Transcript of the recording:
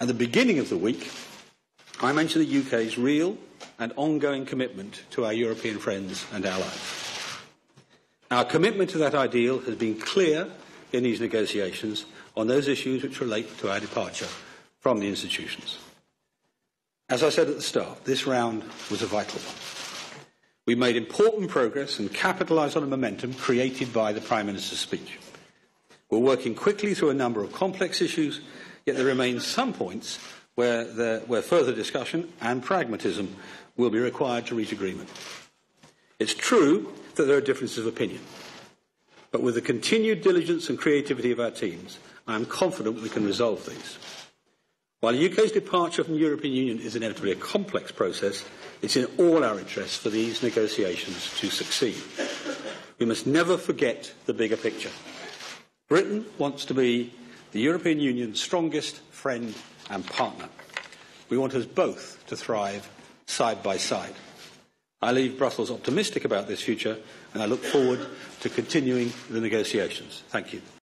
At the beginning of the week, I mentioned the UK's real and ongoing commitment to our European friends and allies. Our commitment to that ideal has been clear in these negotiations on those issues which relate to our departure from the institutions. As I said at the start, this round was a vital one. We made important progress and capitalised on the momentum created by the Prime Minister's speech. We're working quickly through a number of complex issues, yet there remain some points where, there, where further discussion and pragmatism will be required to reach agreement. It's true that there are differences of opinion, but with the continued diligence and creativity of our teams, I am confident we can resolve these. While the UK's departure from the European Union is inevitably a complex process, it's in all our interests for these negotiations to succeed. We must never forget the bigger picture. Britain wants to be the European Union's strongest friend and partner. We want us both to thrive side by side. I leave Brussels optimistic about this future and I look forward to continuing the negotiations. Thank you.